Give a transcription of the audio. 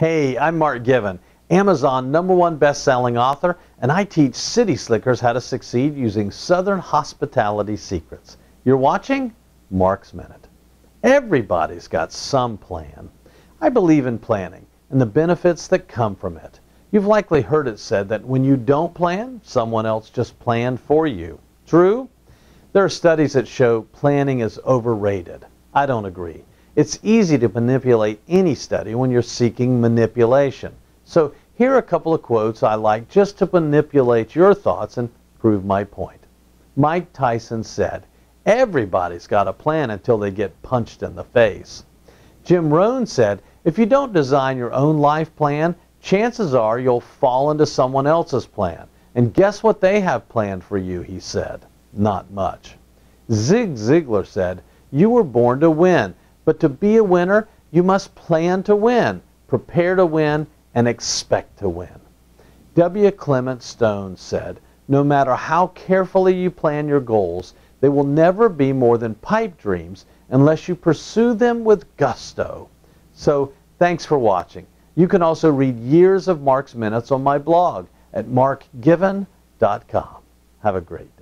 Hey, I'm Mark Given, Amazon number one best-selling author, and I teach city slickers how to succeed using Southern hospitality secrets. You're watching Mark's Minute. Everybody's got some plan. I believe in planning and the benefits that come from it. You've likely heard it said that when you don't plan, someone else just planned for you. True? There are studies that show planning is overrated. I don't agree. It's easy to manipulate any study when you're seeking manipulation. So here are a couple of quotes I like just to manipulate your thoughts and prove my point. Mike Tyson said, Everybody's got a plan until they get punched in the face. Jim Rohn said, if you don't design your own life plan, chances are you'll fall into someone else's plan. And guess what they have planned for you, he said. Not much. Zig Ziglar said, you were born to win. But to be a winner, you must plan to win, prepare to win, and expect to win. W. Clement Stone said, No matter how carefully you plan your goals, they will never be more than pipe dreams unless you pursue them with gusto. So, thanks for watching. You can also read years of Mark's Minutes on my blog at markgiven.com. Have a great day.